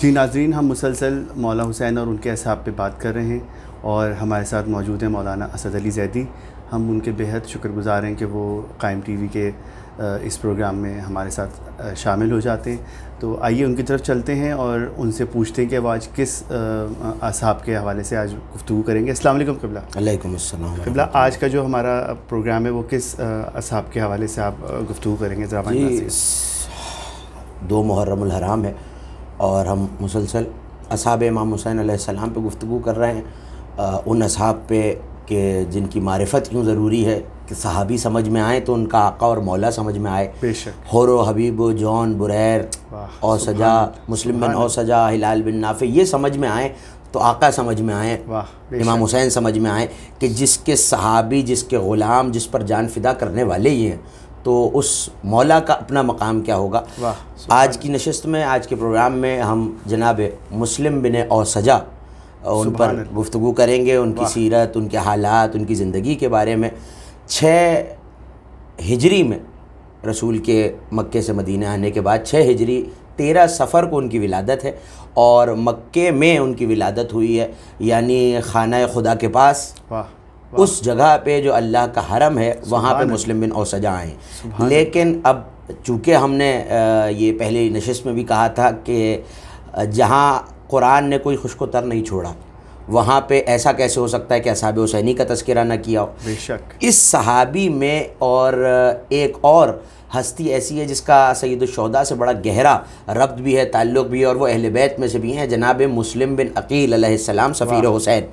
जी नाजरीन हम मुसलसल मौला हुसैन और उनके असाब पे बात कर रहे हैं और हमारे साथ मौजूद हैं मौलाना असद अली जैदी। हम उनके बेहद शुक्रगुजार हैं कि वो कायम टीवी के इस प्रोग्राम में हमारे साथ शामिल हो जाते हैं। तो आइए उनकी तरफ़ चलते हैं और उनसे पूछते हैं कि वो आज किस असाब के हवाले से आज गुफ्तु करेंगे। अस्सलाम वालेकुम कबला। कबला आज का जो हमारा प्रोग्राम है वो किस असाब के हवाले से आप गुफ्तु करेंगे? ज़रा दो मुहर्रम हराम है। और हम मुसलसल असाब इमाम हुसैन सलाम पे गुफ्तु कर रहे हैं। आ, उन असाब पे कि जिनकी मारफत क्यों ज़रूरी है कि सहाबी समझ में आए तो उनका आका और मौला समझ में आए। बेशक। होरो हबीब जॉन बुरैर और सजा मुस्लिम बिन और सजा हिलाल बिन नाफे ये समझ में आए तो आका समझ में आए। इमाम हुसैन समझ में आए कि जिसके सहाबी जिसके ग़ुलाम जिस पर जान फिदा करने वाले ये हैं तो उस मौला का अपना मकाम क्या होगा? आज की नशस्त में आज के प्रोग्राम में हम जनाब मुस्लिम बिन और सजा उन पर गुफ्तु करेंगे उनकी सीरत उनके हालात उनकी ज़िंदगी के बारे में। छः हिजरी में रसूल के मक्के से मदीना आने के बाद छः हिजरी तेरह सफ़र को उनकी विलादत है और मक्के में उनकी विलादत हुई है। यानी खाना खुदा के पास उस जगह पे जो अल्लाह का हरम है वहाँ पे मुस्लिम बिन और सजा आए लेकिन अब चूँकि हमने ये पहले नशस्त में भी कहा था कि जहाँ कुरान ने कोई खुशकोतर नहीं छोड़ा वहाँ पे ऐसा कैसे हो सकता है कि असाब हुसैनी का तस्करा ना किया हो? बेशक। इस सहाबी में और एक और हस्ती ऐसी है जिसका सैदुलशहदा से बड़ा गहरा रब्त भी है ताल्लुक़ भी है और वो अहल बैत में से भी हैं जनाब मुस्लिम बिन अकील सलाम सफ़ीर हुसैन।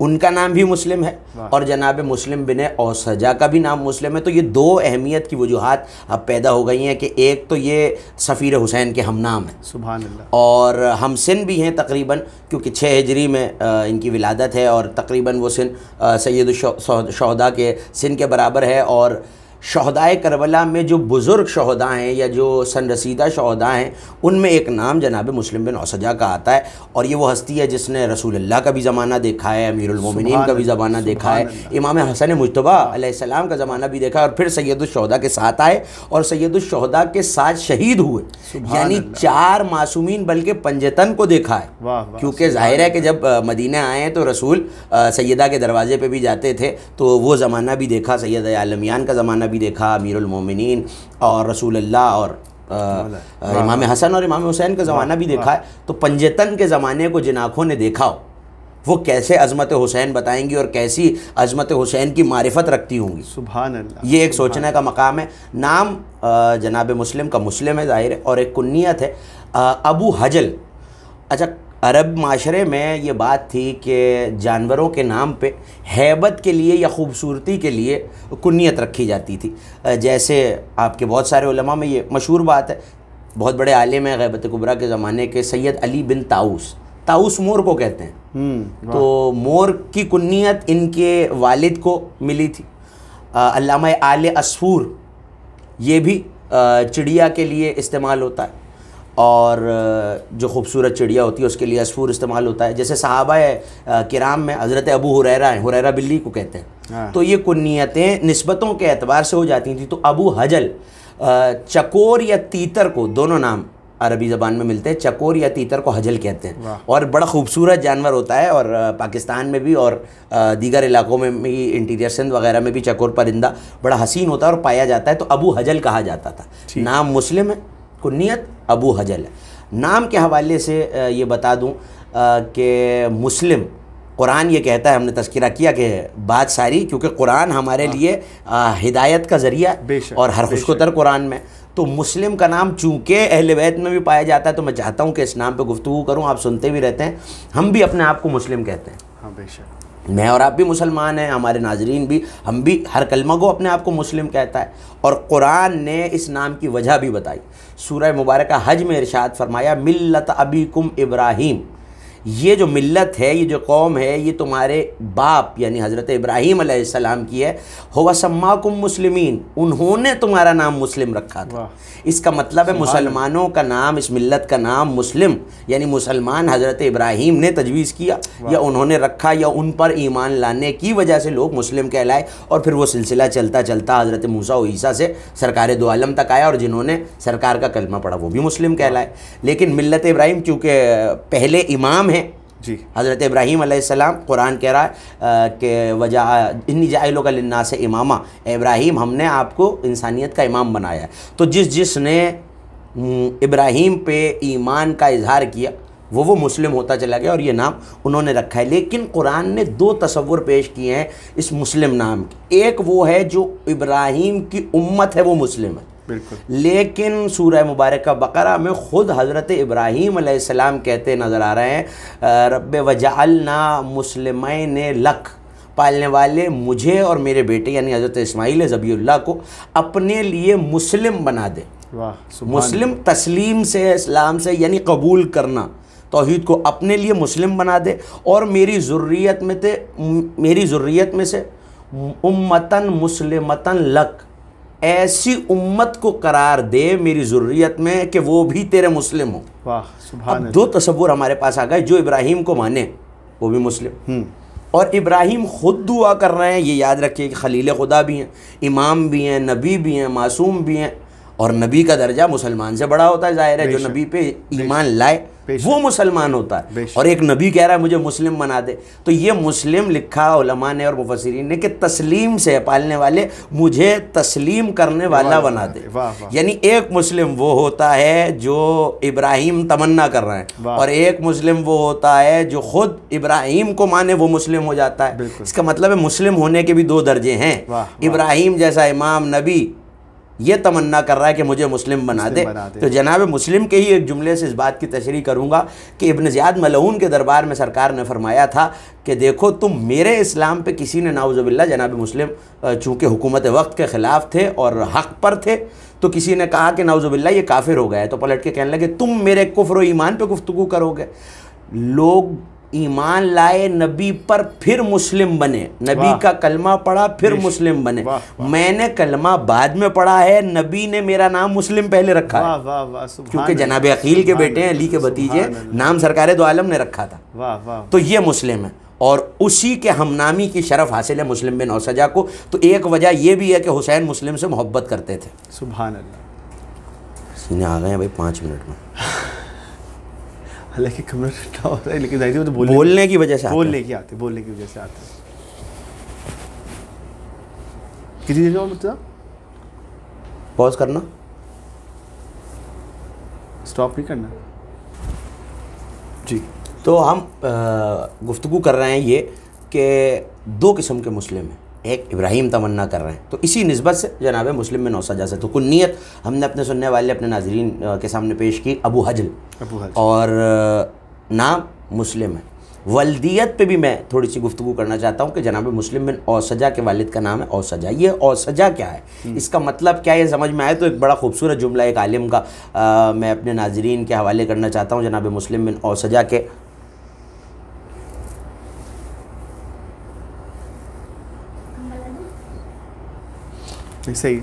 उनका नाम भी मुस्लिम है और जनाब मुस्लिम बिन औसजा का भी नाम मुस्लिम है। तो ये दो अहमियत की वजूहत अब पैदा हो गई हैं कि एक तो ये सफ़ीर हुसैन के हम नाम हैं। सुबह और हम सिन भी हैं तकरीबन क्योंकि छः हिजरी में इनकी विलादत है और तकरीबन वो सिन सैदुलशहदा के सिन के बराबर है और शहदाय करबला में जो बुज़ुर्ग शहदा हैं या जो सन रसीदा शहदा हैं उनमें एक नाम जनाब मुस्लिम बिन औसजा का आता है और ये वो हस्ती है जिसने रसूल अल्लाह का भी ज़माना देखा है अमीरमिन का भी ज़माना देखा है इमाम हसन मुशतबा सलाम का ज़माना भी देखा और फिर सैदुलशहदा के साथ आए और सैदुलशहदा के साथ शहीद हुए। यानी चार मासूमीन बल्कि पंजतन को देखा है। क्योंकि ज़ाहिर है कि जब मदीना आए हैं तो रसूल सैदा के दरवाज़े पर भी जाते थे तो वो ज़माना भी देखा सैद आलमियान का ज़माना भी देखा अमीरमिन और रसूल अल्लाह और इमाम हसन और इमाम हुसैन का ज़माना भी देखा है। तो पंजतन के ज़माने को जिन आँखों ने देखा हो वो कैसे अजमत हुसैन बताएँगी और कैसी अजमत हुसैन की मारिफत रखती होंगी? सुबह ये एक सोचने का मकाम है। नाम जनाब मुस्लिम का मुस्लिम है ज़ाहिर है और एक कुन्नीत है। अबू हजल अच्छा अरब माशरे में ये बात थी कि जानवरों के नाम पे हैबत के लिए या ख़ूबसूरती के लिए कुन्नीत रखी जाती थी। जैसे आपके बहुत सारे उलमा में ये मशहूर बात है। बहुत बड़े आलिम है गैबत कुबरा के ज़माने के सैयद अली बिन ताऊस। ताउस मोर को कहते हैं। हम्म, तो मोर की कुन्नीत इनके वालिद को मिली थी। अल्लामा आल असफूर ये भी चिड़िया के लिए इस्तेमाल होता है। और जो खूबसूरत चिड़िया होती है उसके लिए असफूर इस्तेमाल होता है। जैसे सहाबा किराम में हज़रत अबू हुरैरा हैं हुरैरा बिल्ली को कहते हैं। हाँ। तो ये कुन्नीतें नस्बतों के अतबार से हो जाती थी। तो अबू हजल चकोर या तीतर को दोनों नाम अरबी ज़बान में मिलते हैं चकोर या तीतर को हजल कहते हैं। और बड़ा खूबसूरत जानवर होता है और पाकिस्तान में भी और दीगर इलाकों में भी इंटीरियर सिंध वगैरह में भी चकोर परिंदा बड़ा हसीन होता है और पाया जाता है। तो अबू हजल कहा जाता था। नाम मुस्लिम है कुन्नीत अबू हजल। नाम के हवाले से ये बता दूँ कि मुस्लिम कुरान ये कहता है हमने तस्करा किया कि बात सारी क्योंकि कुरान हमारे हाँ। लिए हिदायत का ज़रिया और हर खुशकोतर कुरान में। तो मुस्लिम का नाम चूँकि अहल बैत में भी पाया जाता है तो मैं चाहता हूँ कि इस नाम पर गुफ्तु करूँ आप सुनते भी रहते हैं। हम भी अपने आप को मुस्लिम कहते हैं। हाँ बेशक। मैं और आप भी मुसलमान हैं, हमारे नाजरीन भी, हम भी हर कलमा को अपने आप को मुस्लिम कहता है। और कुरान ने इस नाम की वजह भी बताई। सूरह मुबारक हज में इरशाद फरमाया, मिल्लत अबीकुम इब्राहिम। ये जो मिल्लत है ये जो कौम है ये तुम्हारे बाप यानी हज़रत इब्राहीम अलैहिस्सलाम की है हुआ सम्माकुम मुस्लिमीन उन्होंने तुम्हारा नाम मुस्लिम रखा था। इसका मतलब है मुसलमानों का नाम इस मिल्लत का नाम मुस्लिम यानी मुसलमान हज़रत इब्राहीम ने तजवीज़ किया या उन्होंने रखा या उन पर ईमान लाने की वजह से लोग मुस्लिम कहलाए और फिर वो सिलसिला चलता चलता हज़रत मूसा ईसा से सरकार दो आलम तक आया और जिन्होंने सरकार का कलमा पढ़ा वो भी मुस्लिम कहलाए। लेकिन मिल्लत इब्राहिम चूँकि पहले इमाम हैं। जी। हज़रत इब्राहीम अलैहिस्सलाम कुरान कह रहा है कि वजह इन जाइलों का लिन्ना से इमामा इब्राहीम हमने आपको इंसानियत का इमाम बनाया है। तो जिस जिसने इब्राहीम पे ईमान का इजहार किया वो वो मुस्लिम होता चला गया और ये नाम उन्होंने रखा है। लेकिन कुरान ने दो तस्वुर पेश किए हैं इस मुस्लिम नाम के। एक वो है जो इब्राहीम की उम्मत है वो मुस्लिम है। लेकिन सूरह मुबारक का बकरा में ख़ुद हज़रत इब्राहीम सलाम कहते नज़र आ रहे हैं रब वजालना मुसलमैन लख पालने वाले मुझे और मेरे बेटे यानी हज़रत इसमाइल ज़बील्ला को अपने लिए मुस्लिम बना दे। मुस्लिम तस्लीम से इस्लाम से यानी कबूल करना तोहहीद को अपने लिए मुस्लिम बना दे। और मेरी ज़ुर्रियत में थे मेरी ज़ुर्रियत में से उम्मतन मुस्लिमतन लक ऐसी उम्मत को करार दे मेरी ज़ुर्रियत में कि वो भी तेरे मुस्लिम हो। वाह अब दो तस्वुर हमारे पास आ गए जो इब्राहिम को माने वो भी मुस्लिम। हम्म। और इब्राहिम ख़ुद दुआ कर रहे हैं ये याद रखिए कि खलील खुदा भी हैं इमाम भी हैं नबी भी हैं मासूम भी हैं और नबी का दर्जा मुसलमान से बड़ा होता है ज़ाहिर है जो नबी पे ईमान लाए। वो मुसलमान होता है। और एक नबी कह रहा है मुझे मुस्लिम बना दे। तो ये मुस्लिम लिखा उलमा ने और मुफसरीन ने कि तस्लीम से पालने वाले मुझे तस्लीम करने वाला बना दे। यानी एक मुस्लिम वो होता है जो इब्राहिम तमन्ना कर रहे हैं। और एक मुस्लिम वो होता है जो खुद इब्राहिम को माने वो मुस्लिम हो जाता है। इसका मतलब है मुस्लिम होने के भी दो दर्जे हैं। इब्राहिम जैसा इमाम नबी ये तमन्ना कर रहा है कि मुझे मुस्लिम बना मुस्लिम दे, बना दे। तो जनाब मुस्लिम के ही एक जुमले से इस बात की तशरी करूँगा कि इबन ज़ियाद मलून के दरबार में सरकार ने फरमाया था कि देखो तुम मेरे इस्लाम पे किसी ने नाउज़बिल्ला जनाब मुस्लिम चूँकि हुकूमत वक्त के ख़िलाफ़ थे और हक़ पर थे तो किसी ने कहा कि नाउज़बिल्ला ये काफिर हो गया है। तो पलट के कहने लगे तुम मेरे कुफ्र ईमान पर गुफ्तु करोगे। लोग ईमान लाए नबी पर फिर मुस्लिम बने। नबी का कलमा पढ़ा फिर मुस्लिम बने। वाँ, वाँ, मैंने कलमा बाद में पढ़ा है नबी ने मेरा नाम मुस्लिम पहले रखा वाँ, वाँ, वाँ, क्योंकि जनाब अकील के बेटे हैं अली के भतीजे नाम सरकार दो आलम ने रखा था। वाह वाह तो ये मुस्लिम है। और उसी के हमनामी की शरफ हासिल है मुस्लिम बिन औसजा को। तो एक वजह यह भी है कि हुसैन मुस्लिम से मोहब्बत करते थे। सुबह अल्लाह। सीने आ गए भाई पाँच मिनट में। हालाँकि कमरा ठंडा होता है लेकिन ज़ाहिर तो बोलने, बोलने की वजह से बोलने की आते बोलने की वजह से आते कितनी देर और मतलब पॉज करना। स्टॉप नहीं करना? जी। तो हम गुफ्तु कर रहे हैं ये कि दो किस्म के मुस्लिम हैं। एक इब्राहिम तमन्ना कर रहे हैं। तो इसी नस्बत से जनाब मुस्लिम में नौसा जा से तो कुन्नीत हमने अपने सुनने वाले अपने नाजरीन के सामने पेश की अबू हजल। अबू हजल। और नाम मुस्लिम है। वल्दियत पे भी मैं थोड़ी सी गुफ्तु करना चाहता हूँ कि जनाब मुस्लिम बिन औसजा के वालिद का नाम है औसजा। ये औसजा क्या है? हम्म। इसका मतलब क्या है? समझ में आए तो एक बड़ा खूबसूरत जुमला एक आलिम का आ, मैं अपने नाजरीन के हवाले करना चाहता हूँ जनाब मुस्लिम बिन औसजा के सही।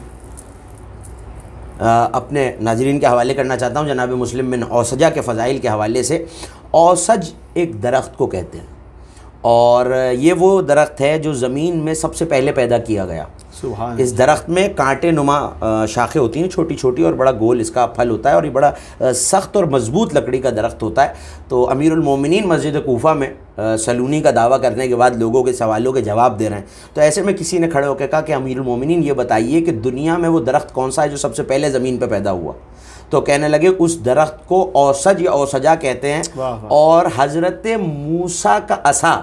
अपने नाजरीन के हवाले करना चाहता हूँ, जनाब मुस्लिम बिन औसजा के फ़जाइल के हवाले से। औसज एक दरख्त को कहते हैं। और ये वो दरख्त है जो ज़मीन में सबसे पहले पैदा किया गया। इस दरख्त में कांटे नुमा शाखें होती हैं छोटी छोटी और बड़ा गोल इसका फल होता है और ये बड़ा सख्त और मज़बूत लकड़ी का दरख्त होता है। तो अमीरमिन मस्जिद कोफा में सलूनी का दावा करने के बाद लोगों के सवालों के जवाब दे रहे हैं। तो ऐसे में किसी ने खड़े होकर कहा कि अमीरमिन ये बताइए कि दुनिया में वो दरख्त कौन सा है जो सबसे पहले ज़मीन पर पैदा हुआ? तो कहने लगे उस दरख्त को औसज या औसजा कहते हैं और हज़रत मूसा का असा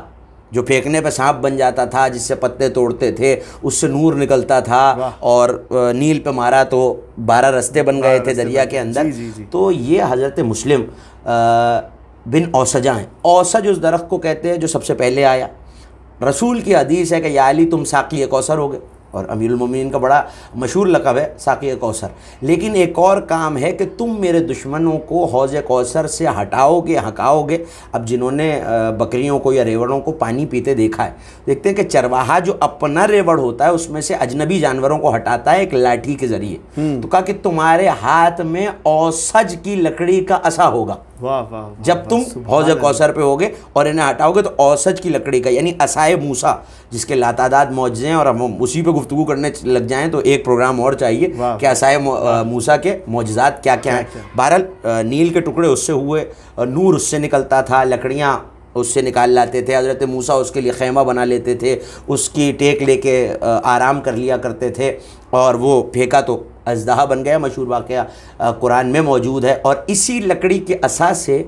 जो फेंकने पे सांप बन जाता था जिससे पत्ते तोड़ते थे उससे नूर निकलता था और नील पे मारा तो बारह रस्ते बन गए थे दरिया के अंदर। जी, जी, जी। तो ये हज़रत मुस्लिम बिन औसजा हैं औसज उस दरख्त को कहते हैं जो सबसे पहले आया। रसूल की हदीस है कि याली तुम साकी एक औसर हो गए। और अमीरमिन का बड़ा मशहूर लकब है साक़ी कौसर। लेकिन एक और काम है कि तुम मेरे दुश्मनों को हौज़ कौसर से हटाओगे हकाओगे। अब जिन्होंने बकरियों को या रेवड़ों को पानी पीते देखा है देखते हैं कि चरवाहा जो अपना रेवड़ होता है उसमें से अजनबी जानवरों को हटाता है एक लाठी के ज़रिए। हम्म। तो कहा कि तुम्हारे हाथ में औसज की लकड़ी का असा होगा। वाह वाह जब तुम हौज कौसर पे होगे और इन्हें हटाओगे तो औसज की लकड़ी का यानी असाए मूसा जिसके लातादाद मौजे हैं और हम उसी पे गुफ्तु करने लग जाएँ तो एक प्रोग्राम और चाहिए कि असाए मूसा के मौजात क्या क्या हैं। बहरल नील के टुकड़े उससे हुए नूर उससे निकलता था लकड़ियाँ उससे निकाल लाते थे हज़रत मूसा उसके लिए खैमा बना लेते थे उसकी टेक लेके आराम कर लिया करते थे और वो फेंका तो अजदहा बन गया, मशहूर वाक़ कुरान में मौजूद है और इसी लकड़ी के असास से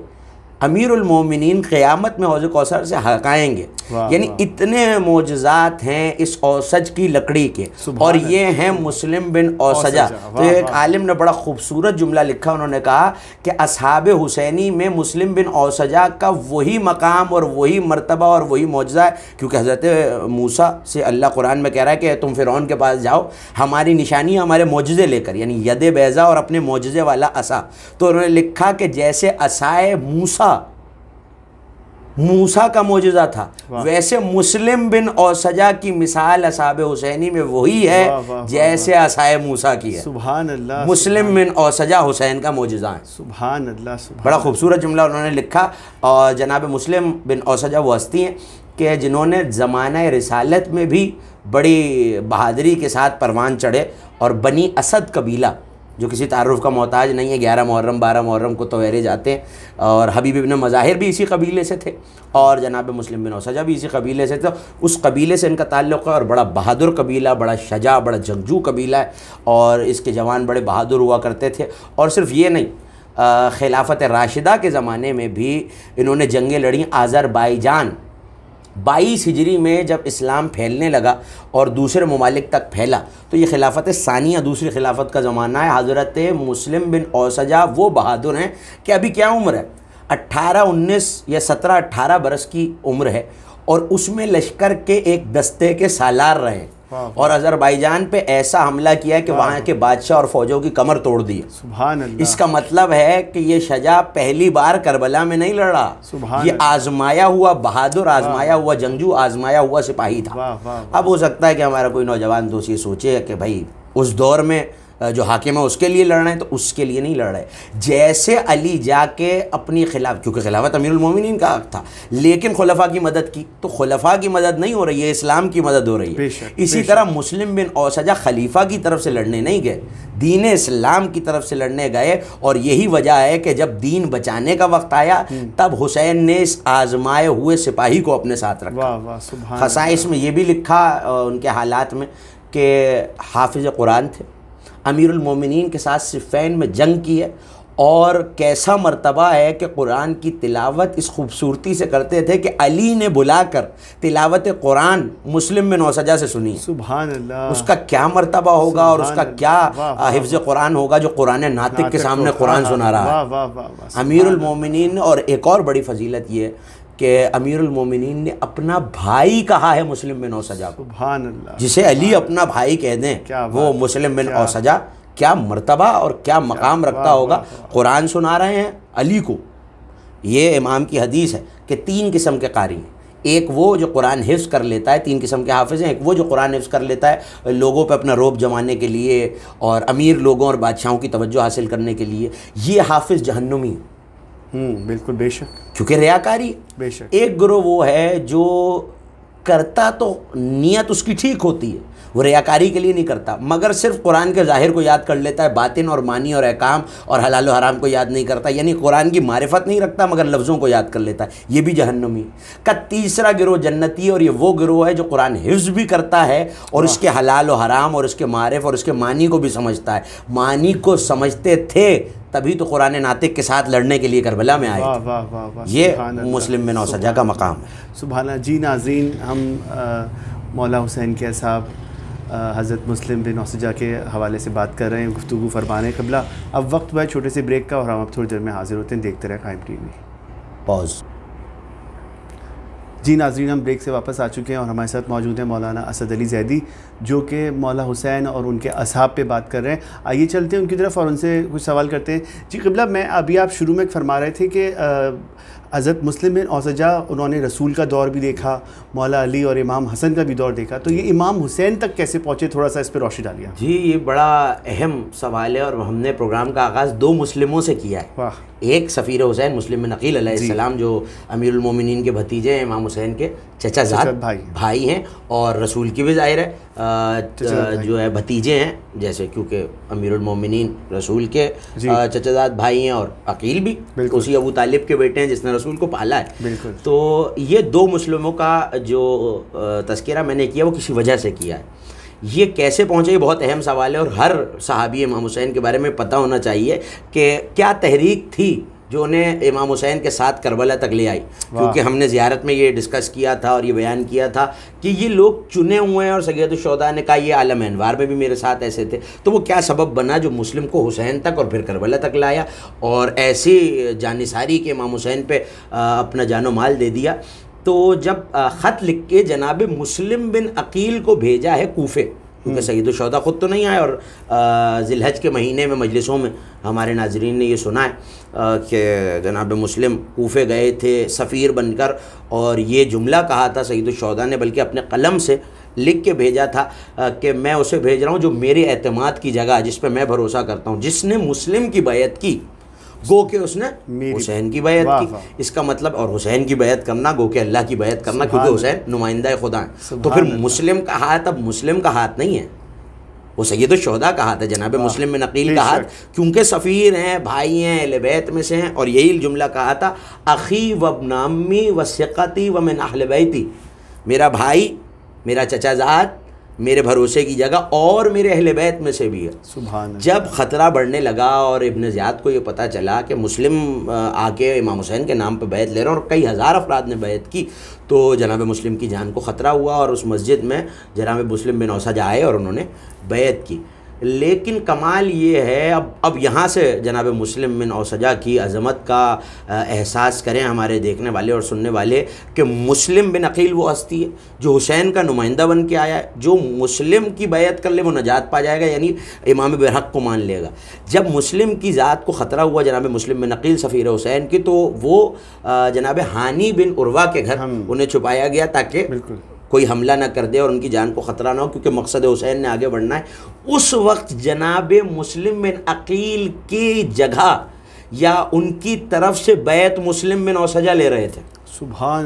अमीरमिन क़यामत में हौज कौसर से हकाएँगे। यानी इतने मोजात हैं इस औसज की लकड़ी के। और ये हैं मुस्लिम बिन औसजा। तो एक आलिम ने बड़ा खूबसूरत जुमला लिखा उन्होंने कहा कि असहाब हुसैनी में मुस्लिम बिन औसजा का वही मकाम और वही मरतबा और वही मुआजा है। क्योंकि हज़रत मूसा से अल्लाह कुरान में कह रहा है कि तुम फ़िर के पास जाओ हमारी निशानी हमारे मुआजे लेकर यानी यद बैज़ा और अपने मुआजे वाला असा। तो उन्होंने लिखा कि जैसे असाए मूसा मूसा का मोजा था। वैसे मुस्लिम बिन और सजा की मिसाल असाब हुसैनी में वही है जैसे असाए मूसा की है। सुबहान अल्लाह मुस्लिम बिन और सजा हुसैन का मोजा है। सुबहान अल्लाह बड़ा खूबसूरत जुमला उन्होंने लिखा और जनाब मुस्लिम बिन और सजा वो हस्ती हैं कि जिन्होंने ज़माना रिसालत में भी बड़ी बहादरी के साथ परवान चढ़े और बनी असद कबीला जो किसी तारुफ का मोहताज नहीं है, ग्यारह मुहर्रम, बारह मुहर्रम को तवेरे जाते हैं। और हबीब इबन मज़ाहिर भी इसी कबीले से थे और जनाब मुस्लिम बिन सजा भी इसी कबीले से थे। उस कबीले से इनका ताल्लुक़ है और बड़ा बहादुर कबीला, बड़ा शजा, बड़ा जंगजू कबीला है और इसके जवान बड़े बहादुर हुआ करते थे। और सिर्फ़ ये नहीं खिलाफत राशिदा के ज़माने में भी इन्होंने जंगें लड़ी आज़रबाईजान बाईस हिजरी में जब इस्लाम फैलने लगा और दूसरे ममालिक तक फैला तो ये खिलाफत सानिया, दूसरी खिलाफत का ज़माना है। हज़रत मुस्लिम बिन औसजा, वो बहादुर हैं कि अभी क्या उम्र है? अट्ठारह, उन्नीस या सत्रह, अट्ठारह बरस की उम्र है और उसमें लश्कर के एक दस्ते के सालार रहे। और अजरबैजान पे ऐसा हमला किया कि वहाँ के बादशाह और फौजों की कमर तोड़ दी। इसका मतलब है कि ये शजा पहली बार करबला में नहीं लड़ा। ये आजमाया हुआ बहादुर आजमाया हुआ जंगजू आजमाया हुआ सिपाही था। अब हो सकता है कि हमारा कोई नौजवान ये सोचे कि भाई उस दौर में जो हाकिम है उसके लिए लड़ रहे हैं तो उसके लिए नहीं लड़ रहे। जैसे अली जाके अपनी खिलाफ क्योंकि खिलाफत अमीरमिन का हक था लेकिन खुलफा की मदद की तो खुलफा की मदद नहीं हो रही है इस्लाम की मदद हो रही है। इसी तरह मुस्लिम बिन औसजा खलीफा की तरफ़ से लड़ने नहीं गए दीन इस्लाम की तरफ़ से लड़ने गए और यही वजह है कि जब दीन बचाने का वक्त आया हम्म। तब हुसैन ने इस आजमाए हुए सिपाही को अपने साथ रखा। खसाइश में ये भी लिखा उनके हालात में कि हाफिज़ कुरान थे। अमीरमिन के साथ सिफ़ैन में जंग की है और कैसा मर्तबा है कि कुरान की तिलावत इस खूबसूरती से करते थे कि अली ने बुलाकर तिलावत कुरान मुस्लिम में नौसजा से सुनी। सुबहान अल्लाह उसका क्या मर्तबा होगा और उसका क्या हिफ्ज़ कुरान होगा जो कुरान नातिक के सामने कुरान सुना रहा है। अमीरमिन और एक और बड़ी फजीलत ये कि अमीरमिन ने अपना भाई कहा है मुस्लिम बिन औसजा को। जिसे अली अपना भाई कह दें वो मुस्लिम बिन औसजा क्या मर्तबा और क्या मकाम रखता होगा कुरान सुना रहे हैं अली को। ये इमाम की हदीस है कि तीन किस्म के कारी हैं। एक वो जो कुरान हिफ्ज़ कर लेता है तीन किस्म के हाफिज़ हैं एक वो जो कुरान हिफ्ज़ कर लेता है लोगों पे अपना रोब जमाने के लिए और अमीर लोगों और बादशाहों की तवज्जो हासिल करने के लिए। ये हाफिज़ जहन्नुमी है। बिल्कुल बेशक। क्योंकि रियाकारी बेशक। एक गुरु वो है जो करता तो नीयत उसकी ठीक होती है। वो रियाकारी के लिए नहीं करता। मगर सिर्फ़ कुरान के ज़ाहिर को याद कर लेता है बातिन और मानी और अहकाम और हलाल हराम को याद नहीं करता। यानी कुरान की मारिफत नहीं रखता मगर लफ्ज़ों को याद कर लेता है। ये भी जहन्नमी। का तीसरा गिरोह जन्नती और ये वो गिरोह है जो कुरान हिफ्ज़ भी करता है और उसके हलाल हराम और उसके मारिफ और उसके मानी को भी समझता है। मानी को समझते थे तभी तो कुरान नातिक के साथ लड़ने के लिए करबला में आए वाह वाह वाह वाह ये मुस्लिम में नौसजा का मकाम है। सुबहाना जी नाजीन हम मौला हुसैन के साहब हज़रत मुस्लिम बिन नौसजा के हवाले से बात कर रहे हैं गुफ्तु फरमाने कबला। अब वक्त हुआ है छोटे से ब्रेक का और हम अब थोड़ी देर में हाजिर होते हैं देखते रहे कायम टी वी पॉज जी नाजरीन हम ब्रेक से वापस आ चुके हैं और हमारे साथ मौजूद हैं मौलाना असद अली जैदी जो कि मौला हुसैन और उनके असहाब पे बात कर रहे हैं। आइए चलते हैं उनकी तरफ़ और उनसे कुछ सवाल करते हैं। जी कबला मैं अभी आप शुरू में फरमा रहे थे कि हज़रत मुस्लिम बिन औसजा उन्होंने रसूल का दौर भी देखा मौला अली और इमाम हसन का भी दौर देखा। तो ये इमाम हुसैन तक कैसे पहुँचे? थोड़ा सा इस पर रोशनी डालिए जी ये बड़ा अहम सवाल है और हमने प्रोग्राम का आगाज़ दो मुस्लिमों से किया है। वाह। एक सफ़ीर हुसैन मुस्लिम बिन अकील सलाम जो अमीरमिन के भतीजे हैं इमाम हुसैन के चचा जात भाई। भाई हैं और रसूल की भी ज़ाहिर है। जो है भतीजे हैं जैसे क्योंकि अमीरमिन रसूल के चचाजात भाई हैं और अकील भी। उसी अबू तालिब के बेटे हैं जिसने रसूल को पाला है। बिल्कुल। तो ये दो मुस्लिमों का जो तस्करा मैंने किया वो किसी वजह से किया है। ये कैसे पहुँचे ये बहुत अहम सवाल है और हर सहाबी इमाम हुसैन के बारे में पता होना चाहिए कि क्या तहरीक थी जो उन्हें इमाम हुसैन के साथ करबला तक ले आई। क्योंकि हमने ज़्यारत में ये डिस्कस किया था और ये बयान किया था कि ये लोग चुने हुए हैं और सैदुलशदा ने कहा ये आलम अनवार में भी मेरे साथ ऐसे थे। तो वो क्या सबब बना जो मुस्लिम को हुसैन तक और फिर करबला तक लाया? और ऐसी जानिसारी के इमाम हुसैन पर अपना जानो माल दे दिया। तो जब ख़त लिख के जनाब मुस्लिम बिन अकील को भेजा है कूफ़े क्योंकि हम्म। सईद शौदा ख़ुद तो नहीं आए और ज़िलहज के महीने में मजलिसों में हमारे नाजरीन ने ये सुना है कि जनाब मुस्लिम कूफ़े गए थे सफ़ीर बनकर और ये जुमला कहा था सईद शौदा ने बल्कि अपने कलम से लिख के भेजा था कि मैं उसे भेज रहा हूँ जो मेरे अतमाद की जगह जिस पर मैं भरोसा करता हूँ जिसने मुस्लिम की बैत की गो के उसने हुसैन की बैत की। इसका मतलब और हुसैन की बैत करना गो के अल्लाह की बैत करना क्योंकि हुसैन नुमाइंदा खुदा है। तो फिर मुस्लिम का हाथ अब मुस्लिम का हाथ नहीं है। वो सैद शहदा का हाथ है जनाब मुस्लिम में नकील का हाथ। क्योंकि सफ़ीर हैं भाई हैं लबैत में से हैं और यही जुमला कहा था अखी व नामी व सिकती व मैं नाहलबैती मेरा भाई मेरा चचाजाद मेरे भरोसे की जगह और मेरे अहल बैत में से भी है। सुबह जब ख़तरा बढ़ने लगा और इबन ज़ियाद को ये पता चला कि मुस्लिम आके इमाम हुसैन के नाम पर बैत ले रहे हैं और कई हज़ार अफराद ने बैत की तो जनाब मुस्लिम की जान को ख़तरा हुआ और उस मस्जिद में जनाब मुस्लिम बिन औसजा आए और उन्होंने बैत की। लेकिन कमाल ये है अब अब यहाँ से जनाब मुस्लिम मिन औसजा की अज़मत का एहसास करें हमारे देखने वाले और सुनने वाले कि मुस्लिम बिन अकील वो हस्ती है जो हुसैन का नुमाइंदा बन के आया है जो मुस्लिम की बैत कर ले वो नजात पा जाएगा यानी इमाम बरहक को मान लेगा। जब मुस्लिम की ज़ात को ख़तरा हुआ जनाब मुस्लिम बिन अकील सफ़ीर हुसैन की तो वो जनाब हानी बिन उर्वा के घर उन्हें छुपाया गया ताकि बिल्कुल। कोई हमला ना कर दे और उनकी जान को ख़तरा ना हो, क्योंकि मकसद हुसैन ने आगे बढ़ना है। उस वक्त जनाब मुस्लिम बिन अकील की जगह या उनकी तरफ़ से बैत मुस्लिम बिन औसजा ले रहे थे।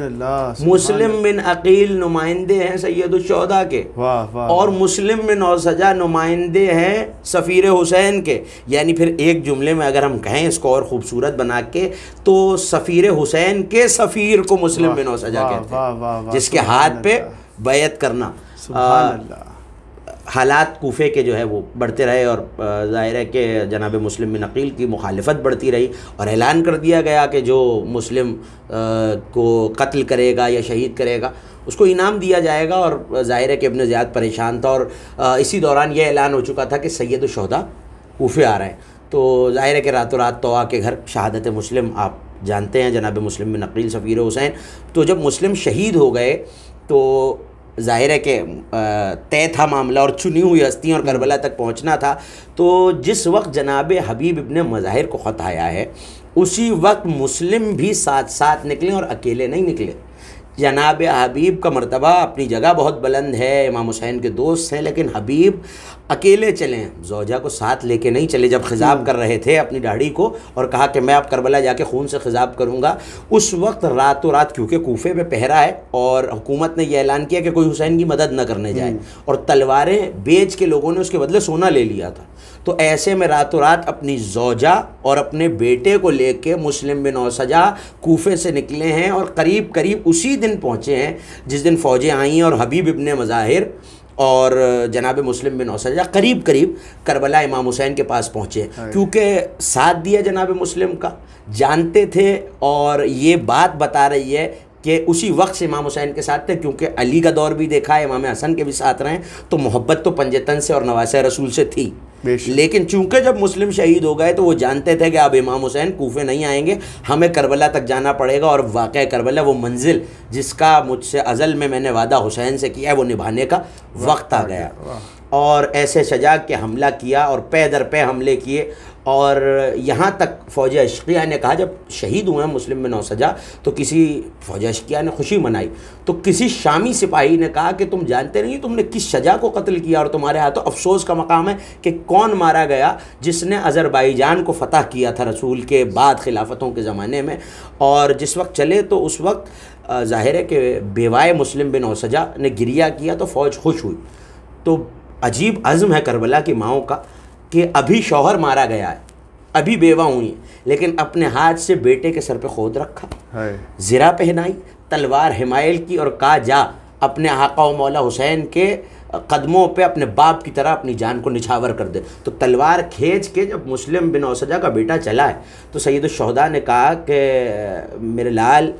अल्लाह मुस्लिम बिन अकील नुमाइंदे हैं सैदुलशहदा के। वाह वाह और मुस्लिम बिन औसजा नुमाइंदे हैं सफ़ीर हुसैन के। यानी फिर एक जुमले में अगर हम कहें इसको और ख़ूबसूरत बना के तो सफ़ीर हुसैन के सफ़ीर को मुस्लिम बिन औसजा कहते हैं। जिसके हाथ पे बैत करना। हालात कोफे के जो है वो बढ़ते रहे और ज़ाहिर है कि जनाब मुस्लिम बिन अकील की मुखालफत बढ़ती रही और ऐलान कर दिया गया कि जो मुस्लिम को कत्ल करेगा या शहीद करेगा, उसको इनाम दिया जाएगा और ज़ाहिर है कि अपने ज़्यादा परेशान था और इसी दौरान यह ऐलान हो चुका था कि सैद शहदा कोफे आ रहे हैं। तो ज़ाहिर है कि रातों रात तो के घर शहादत मुस्लिम आप जानते हैं, जनाब मुस्लिम बिन अकील सफ़ीर हुसैन। तो जब मुस्लिम शहीद हो गए तो ज़ाहिर है कि तय था मामला और चुनी हुई हस्तियों और करबला तक पहुँचना था। तो जिस वक्त जनाब हबीब इबन मज़ाहिर को ख़त आया है, उसी वक्त मुस्लिम भी साथ साथ निकले और अकेले नहीं निकले। जनाब हबीब का मरतबा अपनी जगह बहुत बुलंद है इमाम हुसैन के दोस्त हैं लेकिन हबीब अकेले चलें जोजा को साथ लेके नहीं चले जब खिजाब हम्म। कर रहे थे अपनी दाढ़ी को और कहा कि मैं अब करबला जाके खून से खिजाब करूँगा उस वक्त रातों रात क्योंकि कोफे में पहरा है और हुकूमत ने यह ऐलान किया कि कोई हुसैन की मदद न करने जाए हम्म। और तलवारें बेच के लोगों ने उसके बदले सोना ले लिया था तो ऐसे में रातों रात अपनी जोजा और अपने बेटे को लेके मुस्लिम बिन औसजा कोफे से निकले हैं और करीब करीब उसी दिन पहुँचे हैं जिस दिन फ़ौजें आई और हबीब इबन मज़ाहिर और जनाब मुस्लिम बिन औसजा करीब करीब करबला इमाम हुसैन के पास पहुँचे क्योंकि साथ दिया जनाब मुस्लिम का जानते थे और ये बात बता रही है कि उसी वक्त से इमाम हुसैन के साथ थे क्योंकि अली का दौर भी देखा है इमाम हसन के भी साथ रहे तो मोहब्बत तो पंजतन से और नवास रसूल से थी। लेकिन चूँकि जब मुस्लिम शहीद हो गए तो वो जानते थे कि अब इमाम हुसैन कोफे नहीं आएँगे हमें करबला तक जाना पड़ेगा और वाक़ करबला वो मंजिल जिसका मुझसे अज़ल में मैंने वादा हुसैन से किया है वो निभाने का वक्त आ गया। और ऐसे शजाक के हमला किया और पे दर पे हमले किए। और यहाँ तक फ़ौज अशकिया ने कहा, जब शहीद हुए हैं मुस्लिम बिन सजा तो किसी फ़ौज अशकिया ने खुशी मनाई। तो किसी शामी सिपाही ने कहा कि तुम जानते नहीं तुमने किस सजा को कत्ल किया और तुम्हारे हाथों अफसोस का मकाम है कि कौन मारा गया जिसने अज़रबाईजान को फ़तह किया था रसूल के बाद खिलाफतों के ज़माने में। और जिस वक्त चले तो उस वक्त ज़ाहिर है कि बेवाए मुस्लिम बिन सजा ने गिरिया किया तो फ़ौज खुश हुई। तो अजीब अज़्म है करबला की माओं का कि अभी शौहर मारा गया है अभी बेवा हुई है लेकिन अपने हाथ से बेटे के सर पे खोद रखा। ज़रा पहनाई तलवार हिमायल की और कहा जा अपने आका मौला हुसैन के कदमों पे अपने बाप की तरह अपनी जान को निछावर कर दे। तो तलवार खींच के जब मुस्लिम बिन औसजा का बेटा चला है तो सैद शहदा ने कहा कि मेरे लाल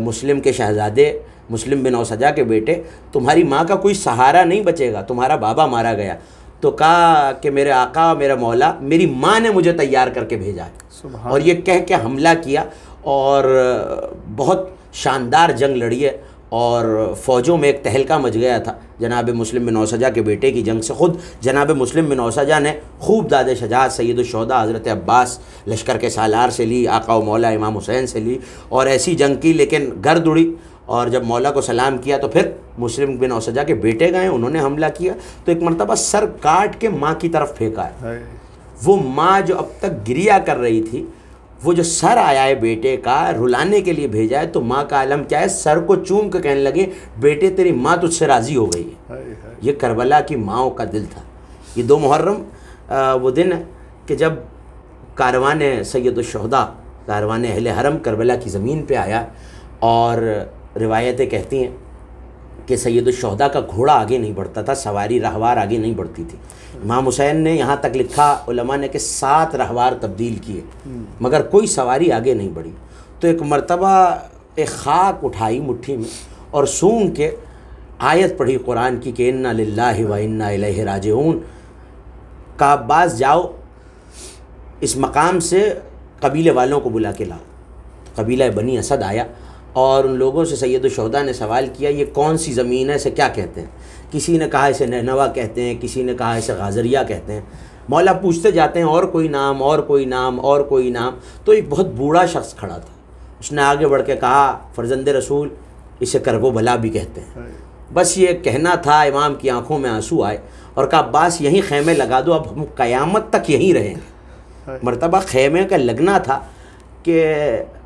मुस्लिम के शहजादे मुस्लिम बिन औसजा के बेटे तुम्हारी माँ का कोई सहारा नहीं बचेगा तुम्हारा बाबा मारा गया। तो कहा कि मेरे आका मेरा मौला मेरी माँ ने मुझे तैयार करके भेजा है। और ये कह के हमला किया और बहुत शानदार जंग लड़ी है और फ़ौजों में एक तहलका मच गया था। जनाब मुस्लिम बिन औसजा के बेटे की जंग से ख़ुद जनाब मुस्लिम बिन औसजा ने खूब दाद शजात सैदुलशहदा हज़रत अब्बास लश्कर के सालार से ली आका व मौला इमाम हुसैन से ली और ऐसी जंग की लेकिन गर्द उड़ी। और जब मौला को सलाम किया तो फिर मुस्लिम बिन औसजा के बेटे गए उन्होंने हमला किया। तो एक मरतबा सर काट के माँ की तरफ़ फेंका है। वो माँ जो अब तक गिरिया कर रही थी वो जो सर आया है बेटे का रुलाने के लिए भेजा है तो माँ का आलम क्या है? सर को चूम के कहने लगे बेटे तेरी माँ तुझसे राज़ी हो गई है। ये करबला की माओ का दिल था। ये दो मुहर्रम वो दिन कि जब कारवान सैदुलशहदा कारवान अहल हरम करबला की ज़मीन पे आया और रिवायतें कहती हैं कि सैदुलशहदा का घोड़ा आगे नहीं बढ़ता था, सवारी रहवार आगे नहीं बढ़ती थी। इमाम हुसैन ने यहाँ तक लिखा, उलमा ने कि सात रहवार तब्दील किए, मगर कोई सवारी आगे नहीं बढ़ी। तो एक मरतबा, एक खाक उठाई मुट्ठी में और सूंघ के आयत पढ़ी कुरान की कि इन्ना लिल्लाहि व इन्ना का अब्बास जाओ, इस मकाम से कबीले वालों को बुला के लाओ। कबीला बनी असद आया और उन लोगों से सैयद शहदा ने सवाल किया ये कौन सी ज़मीन है? इसे क्या कहते हैं? किसी ने कहा इसे नहनवा कहते हैं। किसी ने कहा इसे गाजरिया कहते हैं। मौला पूछते जाते हैं और कोई नाम और कोई नाम और कोई नाम? तो एक बहुत बूढ़ा शख्स खड़ा था। उसने आगे बढ़ के कहा फर्जंद रसूल इसे करबो भला भी कहते हैं। बस ये कहना था इमाम की आँखों में आँसू आए और कहा अब्बास यहीं खेमे लगा दो अब हम क़यामत तक यहीं रहेंगे। मरतबा खेमे का लगना था कि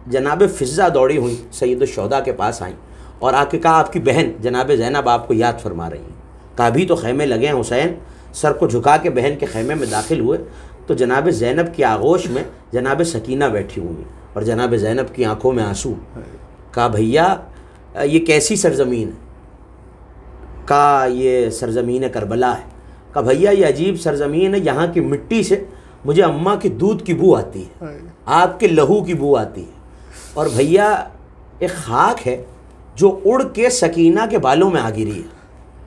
जनाब फ़िज़ा दौड़ी हुई सैद शौदा के पास आई और आके कहा आपकी बहन जनाब जैनब आपको याद फरमा रही हैं। कहा भी तो खैमे लगे हैं हुसैन सर को झुका के बहन के खैमे में दाखिल हुए तो जनाब जैनब की आगोश में जनाब सकीना बैठी हुई और जनाब जैनब की आँखों में आँसू। कहा भैया ये कैसी सरजमीन है? का ये सरजमीन करबला है। कहा भैया ये अजीब सरजमीन है यहाँ की मिट्टी से मुझे अम्मा की दूध की बू आती है आपके लहू की बू आती है। और भैया एक खाक है जो उड़ के सकीना के बालों में आ गिरी है।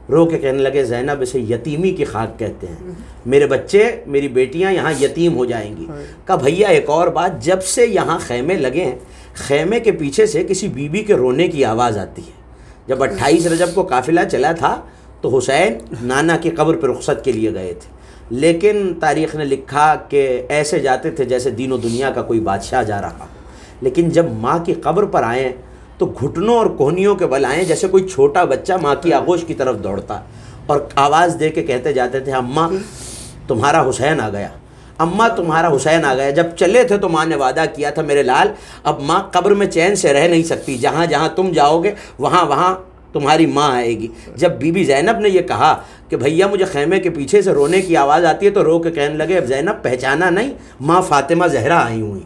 रो के कहने लगे जैनब इसे यतीमी की खाक कहते हैं। मेरे बच्चे मेरी बेटियाँ यहाँ यतीम हो जाएँगी। का भैया एक और बात जब से यहाँ खैमे लगे हैं खैमे के पीछे से किसी बीबी के रोने की आवाज़ आती है। जब 28 रजब को काफिला चला था तो हुसैन नाना की कब्र पर रुखसत के लिए गए थे। लेकिन तारीख़ ने लिखा कि ऐसे जाते थे जैसे दीनों दुनिया का कोई बादशाह जा रहा हो। लेकिन जब माँ की कब्र पर आए तो घुटनों और कोहनियों के बल आए, जैसे कोई छोटा बच्चा माँ की आगोश की तरफ़ दौड़ता। और आवाज़ दे के कहते जाते थे, अम्मा, तुम्हारा हुसैन आ गया। अम्मा, तुम्हारा हुसैन आ गया। जब चले थे तो माँ ने वादा किया था, मेरे लाल, अब माँ कब्र में चैन से रह नहीं सकती। जहाँ जहाँ तुम जाओगे, वहाँ वहाँ तुम्हारी माँ आएगी। जब बीबी जैनब ने यह कहा कि, भैया, मुझे खैमे के पीछे से रोने की आवाज़ आती है तो रो के कहने लगे, अब जैनब, पहचाना नहीं, माँ फातिमा जहरा आई हुई